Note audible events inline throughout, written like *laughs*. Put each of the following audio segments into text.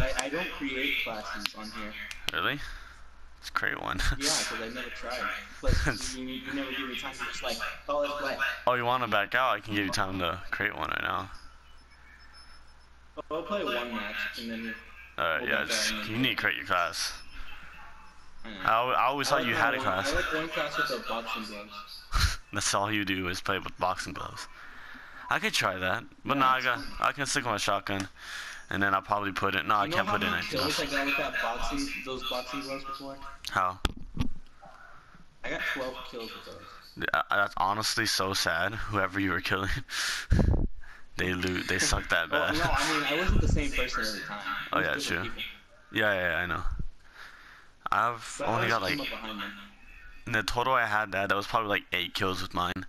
I, I don't create classes on here. Really? Let's create one. Yeah, because I never tried. Plus, *laughs* you, you never give me time to just like, oh, let's play. oh, you want to back out? I can give you time to create one right now. We'll play one match and then. Alright, We'll yeah, just, you need to create your class. I. I, always I thought like you had a one- class. I like one class with the boxing gloves. *laughs* That's all you do is play with boxing gloves. I could try that, but Yeah, no, I got. I can stick with my shotgun, and then I'll probably put it. No, I You know can't put it in anything kills. I got with that boxing, those boxing gloves before? How? I got 12 kills with those. Uh, That's honestly so sad. Whoever you were killing, *laughs* they loot. They suck that Well, bad. no, I mean, I wasn't the same person every time. Oh, yeah, true. Yeah, yeah, yeah, I know. I've But only got like up behind them. in the total I had that that was probably like eight kills with mine.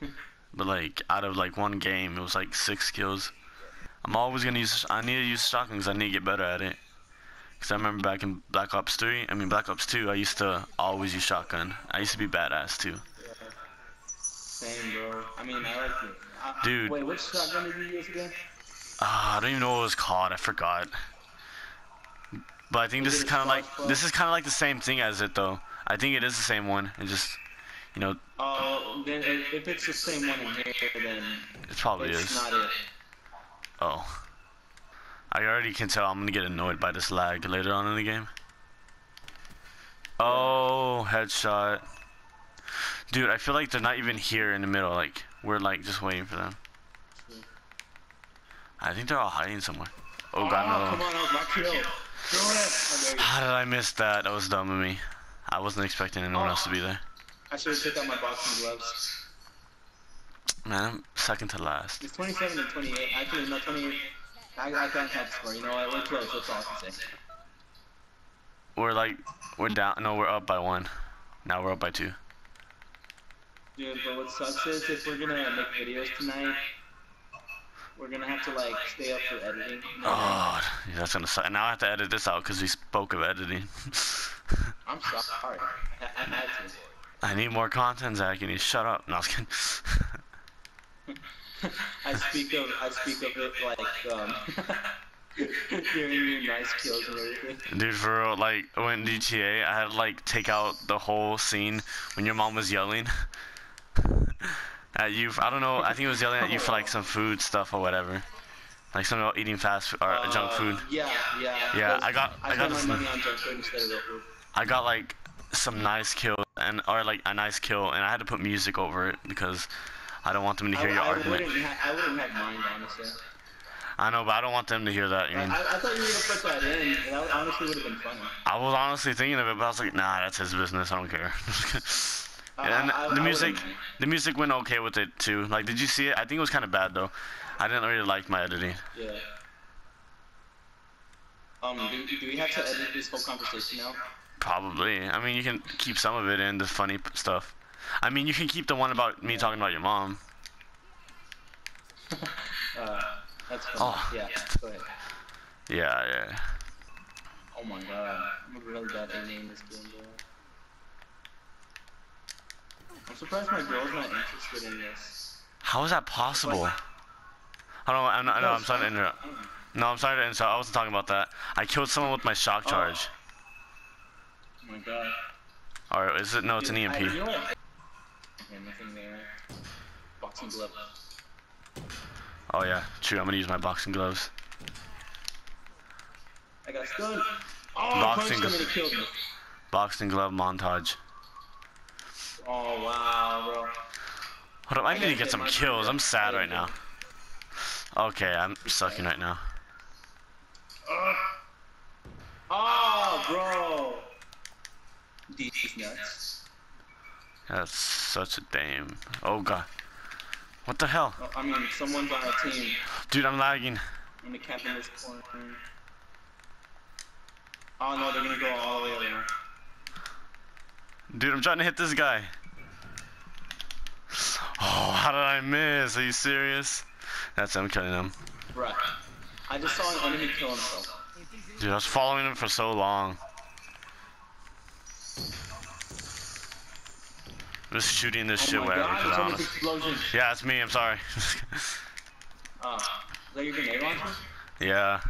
*laughs* but like out of like one game, it was like six kills. I'm always gonna use. I need to use 'cause I need to get better at it. Cause I remember back in Black Ops 3, I mean Black Ops 2, I used to always use shotgun. I used to be badass too. Same, bro. I mean, I like it. I, Dude. Wait, which shotgun did you use again? Ah, I don't even know what it was called. I forgot. But I think this is kind of like this is kind of like the same thing as it though. I think it is the same one. It just, you know, Oh, then if if it's the same one in here, then it probably is. not it. Oh. I already can tell I'm gonna get annoyed by this lag later on in the game. Oh, headshot. Dude, I feel like they're not even here in the middle. Like, we're like just waiting for them. I think they're all hiding somewhere. Oh god, no. come on, that was my kill. Throw it. I dare you. How did I miss that? That was dumb of me. I wasn't expecting anyone else to be there. I should have took out my boxing gloves. Man, I'm second to last. It's 27 and 28. Actually, no, 28. I, I can't have score. You know what? We're close. That's all I can say. We're like, we're down. No, we're up by one. Now we're up by two. Dude, but what sucks is if we're gonna make videos tonight, we're gonna have to like stay up for editing. Oh, that's gonna suck. Now I have to edit this out because we spoke of editing. *laughs* I'm sorry. I, I to. I need more content, Zach. You need to shut up. No, I was kidding. *laughs* I speak of I speak of it like um *laughs* giving you nice kills and everything. Dude, for real, like when GTA, I had to like take out the whole scene when your mom was yelling *laughs* at you. I don't know. I think it was yelling at you for like some food stuff or whatever, like something about eating fast food or Uh, junk food. Yeah, yeah. Yeah, I got- I I got this- my money on junk food instead of real food. I got like some nice kill and or like a nice kill, and I had to put music over it because I don't want them to I, hear your I argument. wouldn't ha- I wouldn't have mind honestly. I know, but I don't want them to hear that. I I, mean, I thought you were gonna put that in. That honestly would have been funny. I was honestly thinking of it, but I was like, nah, that's his business. I don't care. *laughs* And I- I- the music, the music went okay with it too. Like, did you see it? I think it was kind of bad though. I didn't really like my editing. Yeah. Um, do, do we have to edit this whole conversation now? Probably. I mean, you can keep some of it in the funny stuff. I mean, you can keep the one about me talking about your mom. *laughs* Uh, that's fine. Oh. Yeah, go ahead. Yeah, yeah. Oh my god, I'm really bad at name this game, bro. I'm surprised my girl's not interested in this. How is that possible? Hold on, I'm, not, no, I'm sorry to interrupt. No, I'm sorry to interrupt. I wasn't talking about that. I killed someone with my shock Oh. charge. Oh my god. Or is it? No, it's an E Dude, I- EMP. You know what? Okay, nothing there. Boxing glove. Oh yeah, true. I'm gonna use my boxing gloves. I got stunned. Oh, Boxing punched glove. it killed me. Boxing glove montage. Oh wow, bro. Hold up, I I need gotta get get some my kills. I'm sad I right now. Okay, I'm sucking right now. Ah, oh, bro. These nuts. That's such a damn. Oh god. What the hell? Oh, I mean, someone's on our team. Dude, I'm lagging. I'm gonna camp in this corner. Oh no, they're gonna go all the way over. Dude, I'm trying to hit this guy. *sighs* Oh, how did I miss? Are you serious? That's I'm killing him. Bruh. I just saw an enemy kill himself. Dude, I was following him for so long. Just shooting this oh shit wherever, to be honest. Explosion. Yeah, it's me, I'm sorry. *laughs* uh, is that your grenade launcher? Yeah.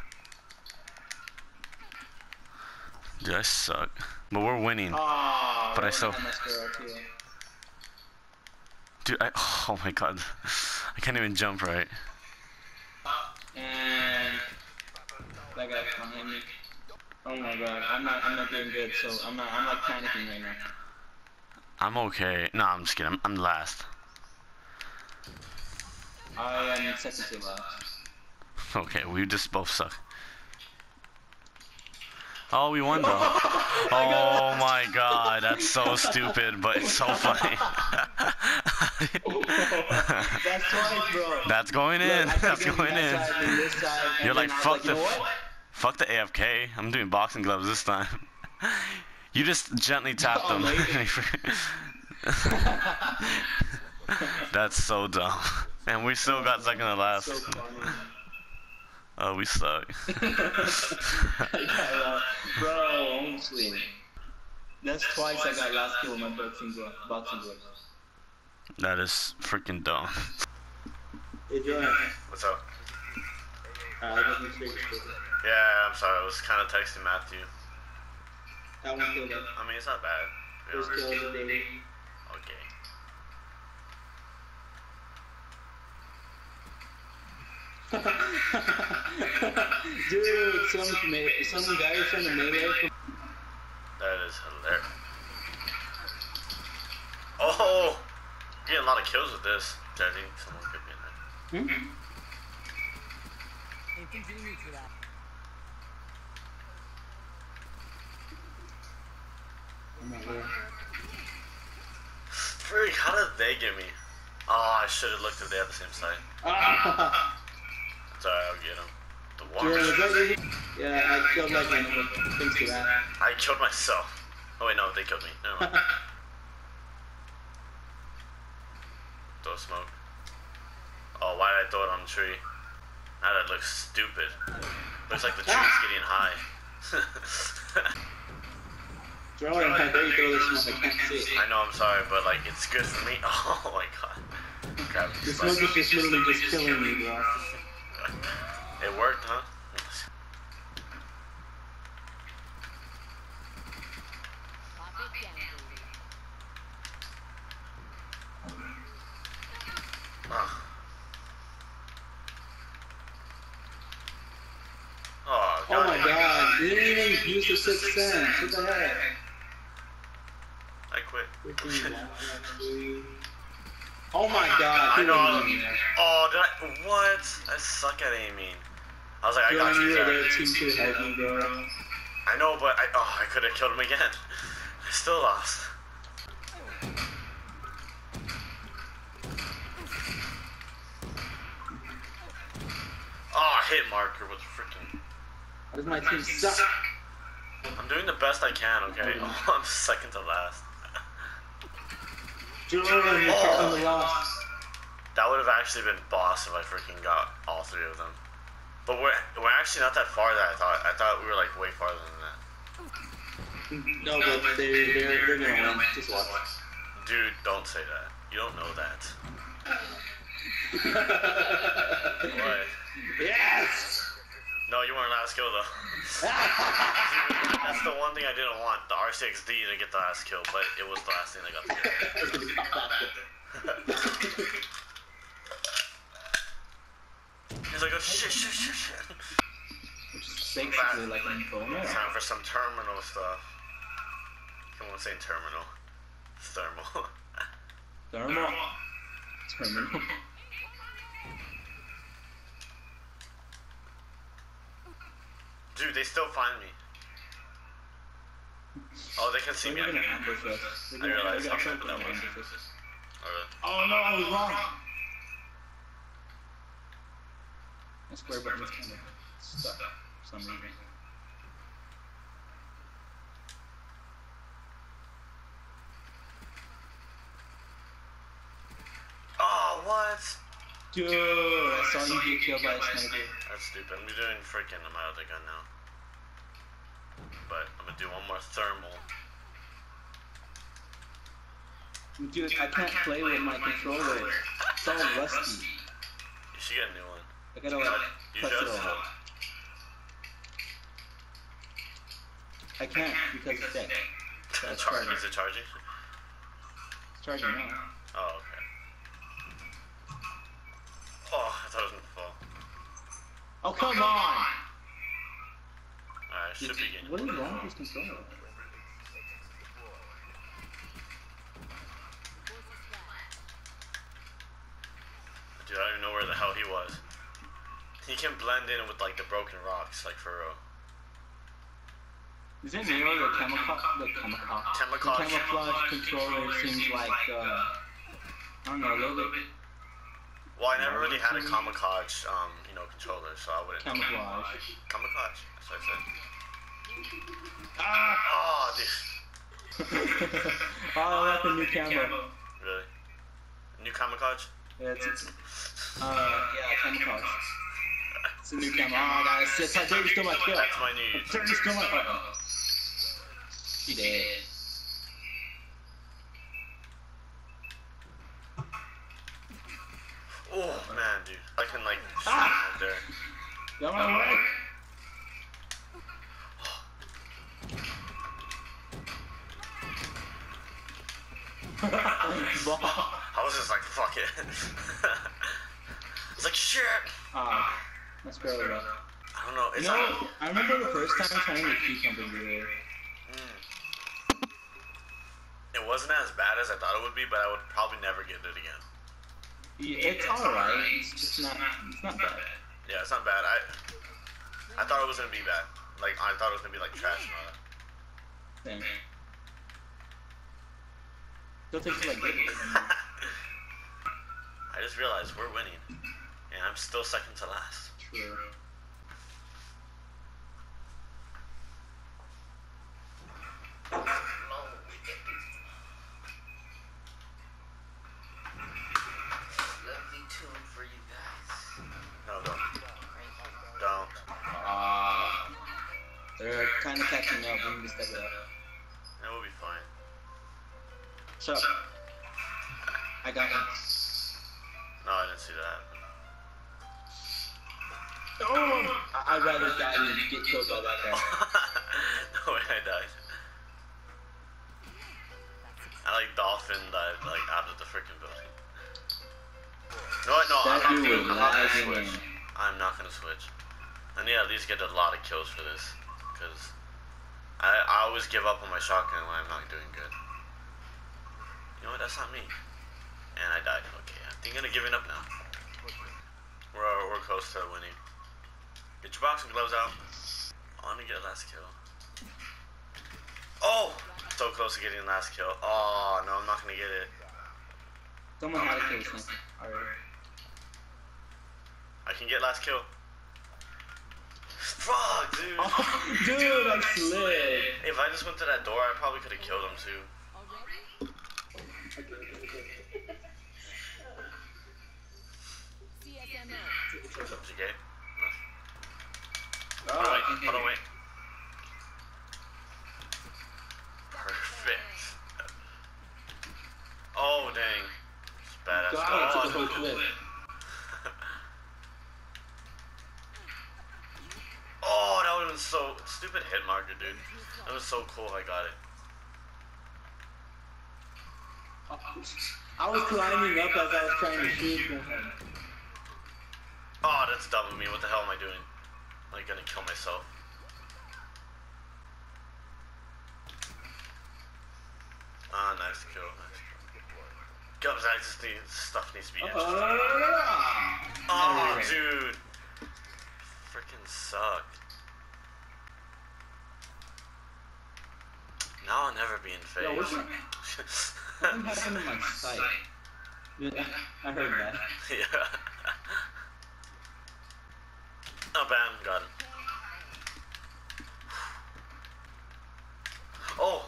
Dude, I suck. But we're winning. Oh, but I still... Dude, I... Oh my god. *laughs* I can't even jump right. Ah, and... That guy's. Oh my god, I'm not, I'm not doing good, so I'm not, I'm panicking right now. I'm okay. No, I'm just kidding. I'm, I'm last. I am to last. Okay, we just both suck. Oh, we won though. *laughs* Oh my god, that's so stupid, but it's so funny. *laughs* That's twice, bro. that's going in. Look, *laughs* That's going in. side side, You're like, fuck you the know fuck the AFK. I'm doing boxing gloves this time. You just gently tapped Oh, them. *laughs* That's so dumb. And we still got second to last. So. Oh, we suck. I got last. Bro, honestly. That's twice I got last kill with my boxing glove. Boxing glove. That is freaking dumb. Hey, Jordan. What's up? Uh, I got you straight. Yeah, I'm sorry. I was kind of texting Matthew. That one killed up. I mean, it's not bad. First kill of the day. Okay. *laughs* Dude, some me- some guy was trying to melee from That is hilarious. Oh! Getting a lot of kills with this. I think someone could be in there. Hmm? Not there. Freak, how did they get me? Oh, I should have looked if they had the same side. Ah! Sorry, I'll get them. The Jordan, one. is that you? Yeah, I killed like. Thanks to that. I killed myself. Oh wait, no, they killed me. Mind. *laughs* Throw smoke. Oh, why did I throw it on the tree? Now that looks stupid. Looks like the tree's *laughs* getting high. *laughs* Jordan, how dare you throw this smoke? I can't see it. I know, I'm sorry, but like, it's good for me. *laughs* Oh my god. Grab this smoke button. is just literally just killing me, bro. *laughs* It worked, huh? Pop it down, baby. Ah. Oh, Oh my god, you didn't even use the sixth sense. What the heck? I quit. Freaking dude. Oh my god, I know. wasn't even there. Oh, did I? What? I suck at aiming. I was like, I got you. you there Jared. too to help me, bro. I know, but I oh, I could have killed him again. *laughs* I still lost. Oh, hit marker was freaking. Why does my team suck? I'm doing the best I can. Okay, oh, *laughs* I'm second to last. Jordan, you're Oh. taking. That would have actually been boss if I freaking got all three of them. But we're we're actually not that far that I thought. I thought we were like way farther than that. No, but they're, they're, they're gonna win. Just watch. Dude, don't say that. You don't know that. *laughs* What? yes! No, you weren't last kill though. *laughs* That's the one thing I didn't want. The R6D to get the last kill, but it was the last thing I got to get. *laughs* He's like, oh shit, shit, shit, shit. Which is basically like a boner. Time for some terminal stuff. Come on, saying terminal. Thermal. Thermal. Terminal. Dude, they still find me. Oh, they can see me. They're I gonna ambush us. I gonna, realize they're how gonna that to was. ambush us. Alright. Oh no, I was wrong. My square button is kind of stuck for some reason. Oh, what? Dude, I saw you get killed by a sniper. That's stupid. I'm doing freaking. I'm out of the gun now. But I'm gonna do one more thermal. Dude, I can't play with my controller. It's all rusty. You should get a new one. I gotta like You touch it just. all. I can't because it's dead. *laughs* That's Charging. charging. Is it charging? It's charging now. Oh, okay. Oh, I thought it was gonna fall. Oh come on! Alright, should be getting. What is wrong with this controller? Dude, I don't even know where the hell he was. He can blend in with like the broken rocks, like for real. Is it Nero the camouflage? The camouflage. Camouflage. The camouflage controller seems like uh, I don't know, a little bit Well, I never really had a kamikaze, um, you know, controller, so I wouldn't. know. camouflage. Kamikaze. That's what I said. Ah! *laughs* Oh, dude. oh, I like the new camo. Really? New kamikaze? Yeah, it's, it's uh, yeah, camouflage. It's a new camo. Oh, that's just how David stole my kill. That's my new. David stole my. Uh oh. He dead. Oh man, dude. I can like shoot him Ah! right there. Got my way. I was just like, fuck it. *laughs* it's like shit. Ah, that's barely rough. I don't know. You know, not. I remember the first time trying to keep something weird. Mm. It wasn't as bad as I thought it would be, but I would probably never get it again. Yeah, It's alright. It's just not. It's not bad. Yeah, it's not bad. I I thought it was gonna be bad. Like I thought it was gonna be like trash and all that. Thing. Still takes like. *laughs* I just realized we're winning, and I'm still second to last. True. So, I got one. No, I didn't see that. Oh! I- I'd rather die than get killed by that guy. *laughs* no way I died. I like dolphin died like out of the freaking building. No, no, I'm not, dude gonna, I'm not gonna lagging switch. I'm not gonna switch. I need to at least get a lot of kills for this, cause I I always give up on my shotgun when I'm not doing good. You know what? That's not me. And I died. Okay, I think I'm giving up now. We're uh, we're close to winning. Get your boxing gloves out. I want to get a last kill. Oh! So close to getting the last kill. Oh, no, I'm not going to get it. Someone had a kill this thing. Alright. I can get last kill. Fuck, dude. Oh, *laughs* dude, I slid. If I just went to that door, I probably could have killed him too. Perfect. Oh, dang. God, Oh, that so stupid hit marker, dude. That was so cool. I got it. I was climbing up as I was trying to shoot him. Oh, that's dumb of me. What the hell am I doing? Am I gonna kill myself? Ah, nice kill. Nice kill. Guns, I just need stuff needs to be. Uh. Oh, dude. Freaking suck. Now I'll never be in phase. Yo, *laughs* what's that? Something happened to my sight. Yeah, I heard that. yeah. Oh, bam, got him. Oh.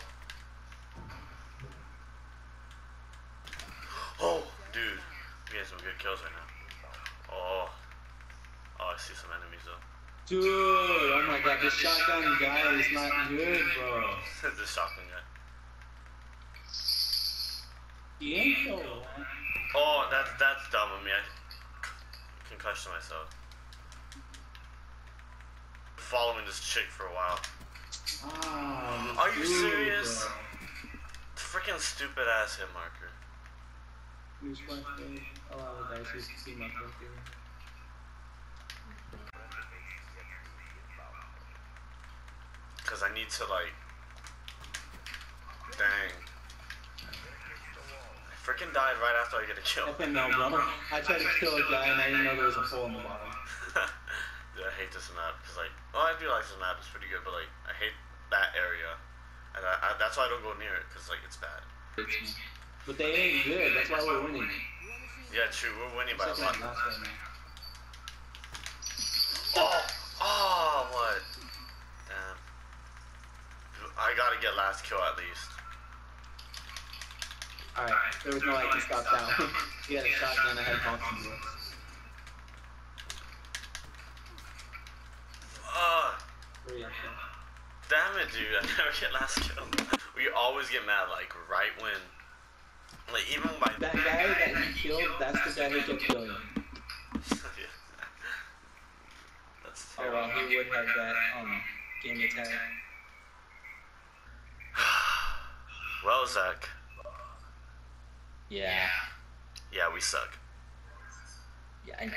Oh, dude. We had some good kills right now. Oh. Oh, I see some enemies though. Dude, oh my god, this shotgun guy is not good, bro. *laughs* the shotgun guy. He ain't the one. Oh, that's that's dumb of me. I concussion myself. Following this chick for a while. Ah, Are you dude, serious? bro. Freaking stupid ass hit marker. Newsflash, babe. Allow the dice to see my profile. Cause I need to like. Dang. Freaking died right after I get a kill. FML, bro. I tried to kill a guy and I didn't know there was a hole in the bottom. *laughs* Dude, I hate this map because like, well, I do like this map. It's pretty good, but like, I hate that area, and I, I, that's why I don't go near it because like it's bad. But they ain't good. That's why we're winning. Yeah, true. We're winning by a lot. last right now. Oh, oh, what? Damn. I gotta get last kill at least. Alright, there was no I can stop down. *laughs* he had a shotgun, I had Thompson bullets. Ugh. Three, I think. Damn it, dude. I never get last kill. *laughs* We always get mad, like, right when. Like, even by. That guy that he killed, that's the guy who kept killing him. That's Oh well, he would have that, um, game attack. *sighs* well, Zach. Yeah. Yeah, we suck. Yeah, I know.